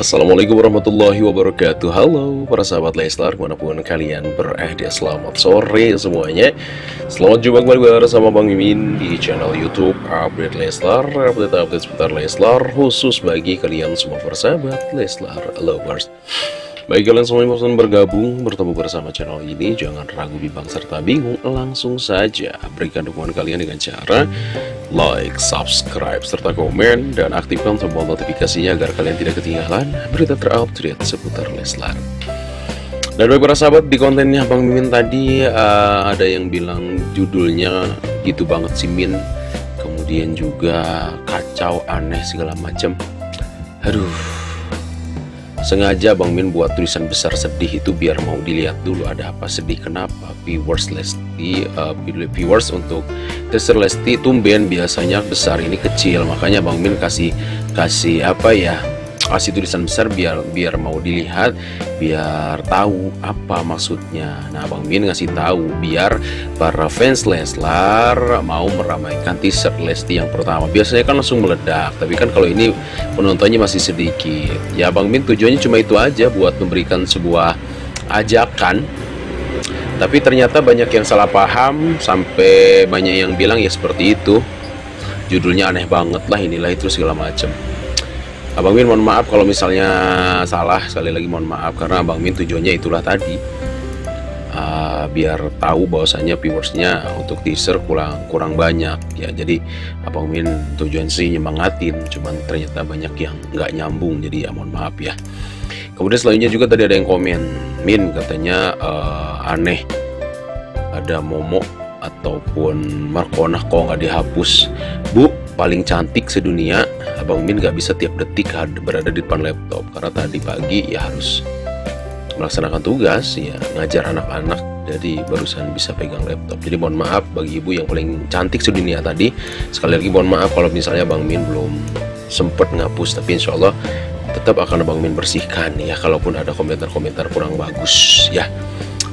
Assalamualaikum warahmatullahi wabarakatuh. Halo para sahabat Leslar Mana pun kalian berada Selamat sore semuanya. Selamat jumpa kembali bersama Bang Mimin Di channel Youtube Update Leslar. Update-update seputar Leslar Khusus bagi kalian semua persahabat Leslar Lovers bagi kalian semua yang bosan bergabung bertemu bersama channel ini, jangan ragu bimbang serta bingung, langsung saja berikan dukungan kalian dengan cara like, subscribe, serta komen, dan aktifkan tombol notifikasinya agar kalian tidak ketinggalan berita terupdate seputar Leslar. Dan bagi para sahabat di kontennya Bang Mimin tadi uh, ada yang bilang judulnya gitu banget sih Min, kemudian juga kacau, aneh segala macam. Aduh, Sengaja Bang Min buat tulisan besar sedih itu biar mau dilihat dulu ada apa sedih. Kenapa viewers Lesti uh, viewers untuk teaser Lesti tumben biasanya besar ini kecil. Makanya Bang Min kasih kasih apa ya kasih tulisan besar biar biar mau dilihat biar tahu apa maksudnya. Nah Bang Min ngasih tahu biar para fans Leslar mau meramaikan teaser Lesti yang pertama. Biasanya kan langsung meledak tapi kan kalau ini penontonnya masih sedikit. Ya Bang Min tujuannya cuma itu aja buat memberikan sebuah ajakan. Tapi ternyata banyak yang salah paham sampai banyak yang bilang ya seperti itu. Judulnya aneh banget lah inilah itu segala macam Abang Min mohon maaf kalau misalnya salah. Sekali lagi mohon maaf karena Abang Min tujuannya itulah tadi. Uh, biar tahu bahwasanya viewersnya untuk teaser kurang kurang banyak. Ya jadi Abang Min tujuan sih nyemangatin cuman ternyata banyak yang nggak nyambung. Jadi ya mohon maaf ya. Kemudian selanjutnya juga tadi ada yang komen Min katanya uh, aneh. Ada Momo ataupun Markonah kok nggak dihapus? Bu paling cantik sedunia Abang Min gak bisa tiap detik berada di depan laptop. Karena tadi pagi ya harus melaksanakan tugas ya ngajar anak-anak jadi barusan bisa pegang laptop. Jadi mohon maaf bagi ibu yang paling cantik sedunia tadi. Sekali lagi mohon maaf kalau misalnya Bang Min belum sempet ngapus tapi insya Allah tetap akan Bang Min bersihkan ya kalaupun ada komentar-komentar kurang bagus ya.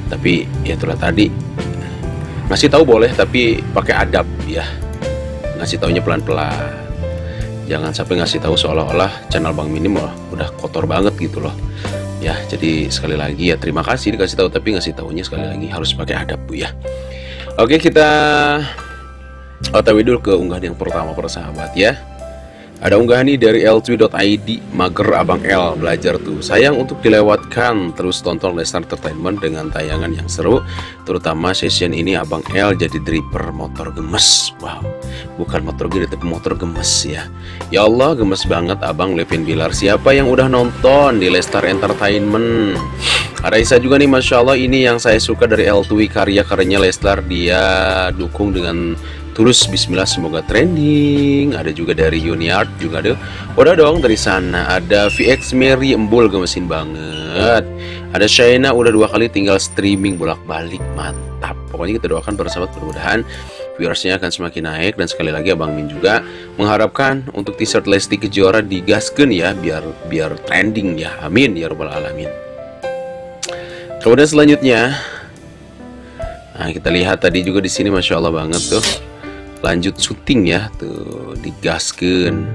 Tapi ya itulah tadi. Ngasih tahu boleh tapi pakai adab ya. Ngasih taunya pelan-pelan jangan sampai ngasih tahu seolah-olah channel Bang Minim udah kotor banget gitu loh. Ya jadi sekali lagi ya terima kasih dikasih tahu tapi ngasih tahunya sekali lagi harus pakai adab bu ya. Oke kita otw dulu ke unggahan yang pertama para sahabat ya. Ada unggahan nih dari l2.id Mager Abang L. Belajar tuh Sayang untuk dilewatkan Terus tonton Lesnar Entertainment dengan tayangan yang seru Terutama session ini Abang L jadi driver motor gemes. Wow Bukan motor gede tapi motor gemes ya. Ya Allah gemes banget Abang Levin Bilar. Siapa yang udah nonton di Lesnar Entertainment? Ada Isa juga nih Masya Allah. Ini yang saya suka dari L2 karya-karyanya Lesnar Dia dukung dengan Tulus. Bismillah semoga trending. Ada juga dari Uniart juga ada. Udah dong dari sana. Ada VX Mary Embul gemesin banget. Ada Shaina udah dua kali tinggal streaming bolak-balik. Mantap. Pokoknya kita doakan sahabat mudah-mudahan Viewersnya akan semakin naik. Dan sekali lagi Abang Min juga Mengharapkan untuk t-shirt Lesti Kejora digaskan ya Biar biar trending ya. Amin ya robbal alamin. Kemudian selanjutnya Nah, kita lihat tadi juga di sini masya Allah banget tuh. Lanjut syuting ya tuh digaskan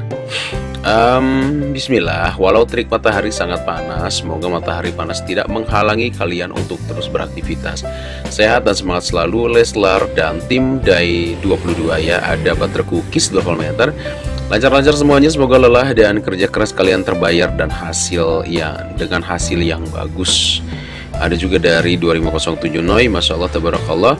um, Bismillah. Walau terik matahari sangat panas semoga matahari panas tidak menghalangi kalian untuk terus beraktivitas. Sehat dan semangat selalu Leslar dan tim Dai 22 ya ada butter cookies 20 meter. Lancar-lancar semuanya semoga lelah dan kerja keras kalian terbayar dan hasil yang dengan hasil yang bagus. Ada juga dari 2507 Noi Masya Allah Tabarakallah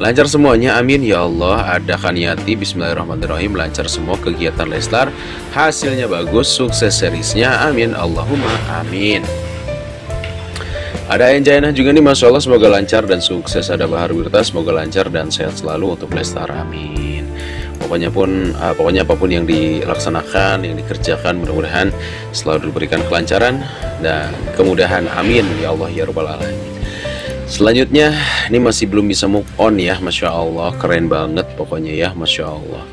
Lancar semuanya amin. Ya Allah Ada Kaniati Bismillahirrahmanirrahim. Lancar semua kegiatan Leslar. Hasilnya bagus Sukses serisnya amin. Allahumma amin. Ada Enjainah juga nih Masya Allah semoga lancar dan sukses. Ada Bahar Wirta semoga lancar dan sehat selalu untuk Lestar amin. Pokoknya pun uh, pokoknya apa pun yang dilaksanakan yang dikerjakan mudah-mudahan selalu diberikan kelancaran dan kemudahan amin. Ya Allah ya robbal alamin selanjutnya ini masih belum bisa move on ya Masya Allah. Keren banget pokoknya ya Masya Allah.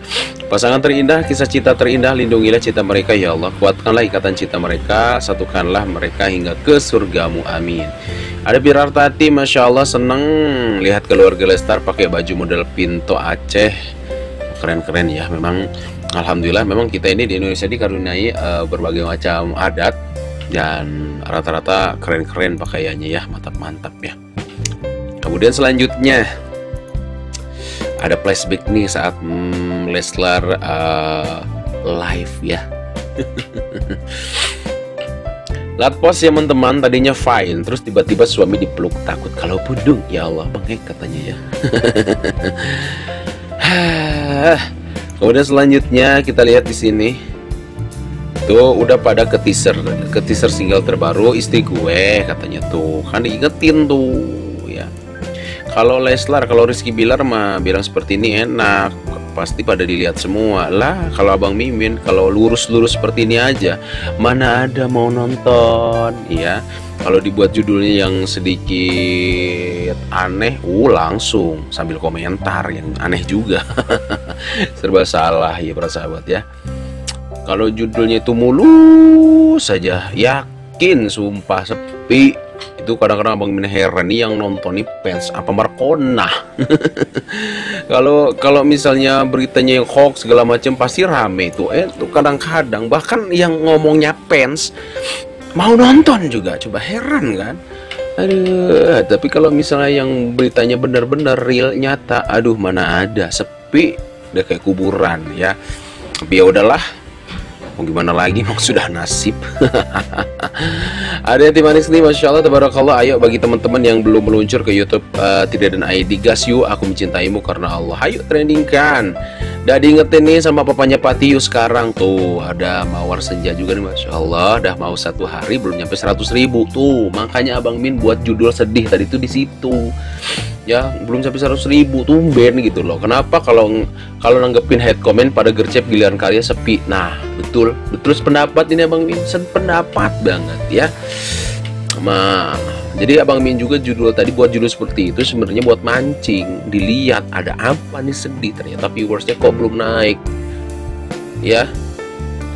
Pasangan terindah kisah cinta terindah lindungilah cinta mereka ya Allah. Kuatkanlah ikatan cinta mereka satukanlah mereka hingga ke surgamu amin. Ada Birar Tati Masya Allah seneng lihat keluarga Lestar pakai baju model pinto Aceh. Keren-keren ya memang. Alhamdulillah memang kita ini di Indonesia dikaruniai uh, berbagai macam adat dan rata-rata keren-keren pakaiannya ya mantap-mantap ya kemudian selanjutnya ada flashback nih saat hmm, Leslar uh, live ya. Latpos ya teman-teman. Tadinya fine Terus tiba-tiba suami dipeluk takut. Kalau budung Ya Allah bengek katanya ya. Kemudian selanjutnya kita lihat di sini. Tuh udah pada ke teaser Ke teaser single terbaru Istri gue katanya tuh. Kan diingetin tuh Kalau Leslar, kalau Rizky Bilar mah bilang seperti ini enak. Pasti pada dilihat semua. Lah kalau abang mimin kalau lurus-lurus seperti ini aja mana ada mau nonton ya kalau dibuat judulnya yang sedikit aneh uh langsung. Sambil komentar yang aneh juga. Serba salah ya para sahabat ya. Kalau judulnya itu mulus saja yakin sumpah sepi itu kadang-kadang abang Min heran nih yang nonton nih fans apa Markona kalau kalau misalnya beritanya yang hoax segala macam pasti rame itu. Eh tuh kadang-kadang bahkan yang ngomongnya fans mau nonton juga. Coba heran kan? Aduh tapi kalau misalnya yang beritanya benar-benar real nyata aduh mana ada. Sepi udah kayak kuburan ya. Tapi ya udahlah mau gimana lagi? Mau sudah nasib. Ada yang manis nih Masya Allah Tabarakallah. Ayo bagi teman-teman yang belum meluncur ke Youtube uh, tidak dan ID gas yuk aku mencintaimu karena Allah. Ayo trendingkan Udah diingetin nih sama papanya Patiu sekarang. Tuh ada mawar senja juga nih Masya Allah. Dah mau satu hari belum nyampe 100 ribu. Tuh makanya Abang Min buat judul sedih tadi tuh di situ. Ya belum sampai 100 ribu. Tumben gitu loh. Kenapa kalau kalau nanggepin head comment pada gercep giliran karya sepi? Nah betul. Betul pendapat ini Abang Min? Pendapat banget ya. Ma jadi Abang Min juga judul tadi buat judul seperti itu sebenarnya buat mancing, dilihat ada apa nih sedih ternyata viewersnya kok belum naik. Ya,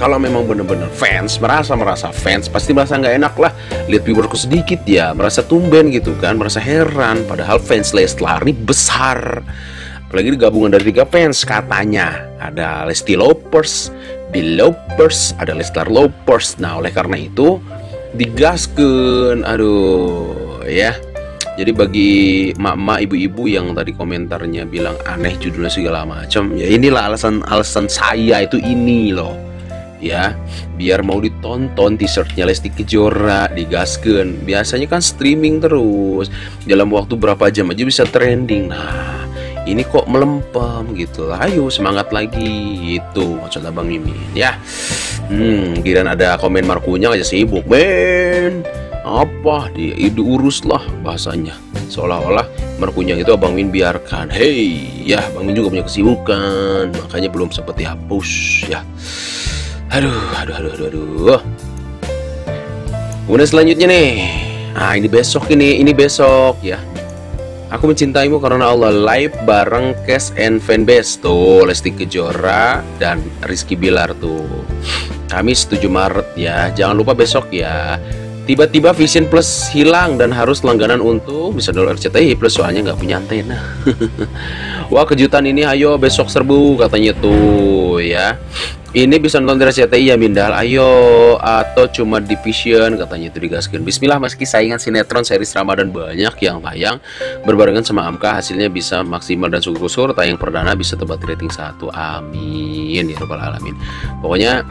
kalau memang benar-benar fans merasa merasa fans pasti merasa nggak enak lah. Lihat viewerku sedikit ya merasa tumben gitu kan merasa heran. Padahal fans Leslar ini besar. Apalagi gabungan dari tiga fans katanya. Ada Lesti Lopers, Bill Lopers, ada Leslar Lopers. Nah oleh karena itu digaskan aduh ya. Jadi bagi mak-mak ibu-ibu yang tadi komentarnya bilang aneh judulnya segala macam ya inilah alasan-alasan saya itu ini loh ya. Biar mau ditonton t-shirtnya Lesti Kejora digaskan biasanya kan streaming terus. Dalam waktu berapa jam aja bisa trending. Nah ini kok melempem gitu ayo semangat lagi. Itu maksud abang Mimin ya hmm kira ada komen markunya aja sibuk men. Apa dia? Diurus lah bahasanya. Seolah-olah markunya itu abang Min biarkan. Hey ya bang Min juga punya kesibukan makanya belum sempat dihapus ya. Aduh aduh aduh aduh aduh. Kemudian selanjutnya nih. Ah ini besok ini ini besok ya. Aku mencintaimu karena Allah. Live bareng Cash and Fanbase tuh Lesti Kejora dan Rizky Bilar tuh Kamis 7 Maret ya. Jangan lupa besok ya. Tiba-tiba Vision Plus hilang dan harus langganan untuk bisa download RCTI Plus soalnya nggak punya antena. Wah kejutan ini. Ayo besok serbu katanya tuh ya. Ini bisa nonton di RCTI ya Mindal. Ayo atau cuma division katanya itu digaskan Bismillah meski saingan sinetron series Ramadan banyak yang tayang berbarengan sama Amka hasilnya bisa maksimal dan syukur tayang perdana bisa tebat rating satu. Amin ya robbal alamin. Pokoknya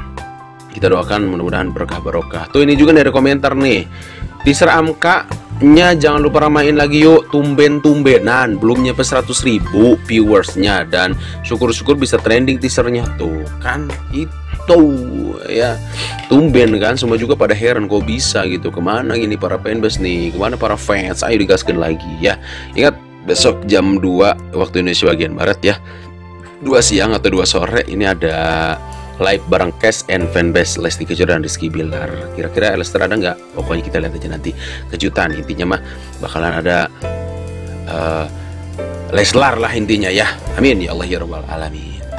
kita doakan mudah-mudahan berkah barokah. Tuh ini juga ada komentar nih. Teaser Amka nya jangan lupa ramain lagi yuk. Tumben-tumbenan belum nyampe 100 ribu viewersnya. Dan syukur-syukur bisa trending teasernya. Tuh kan itu ya. Tumben kan semua juga pada heran kok bisa gitu. Ke mana ini para fanbase nih? Ke mana para fans? Ayo digaskan lagi ya. Ingat besok jam 2 waktu Indonesia bagian Barat ya. 2 siang atau 2 sore ini ada live bareng Cash and fanbase Lesti Kejora dan Rizky Bilar. Kira-kira Lester ada nggak? Pokoknya kita lihat aja nanti kejutan intinya mah. Bakalan ada uh, Leslar lah intinya ya. Amin ya Allah ya Rabbal Alamin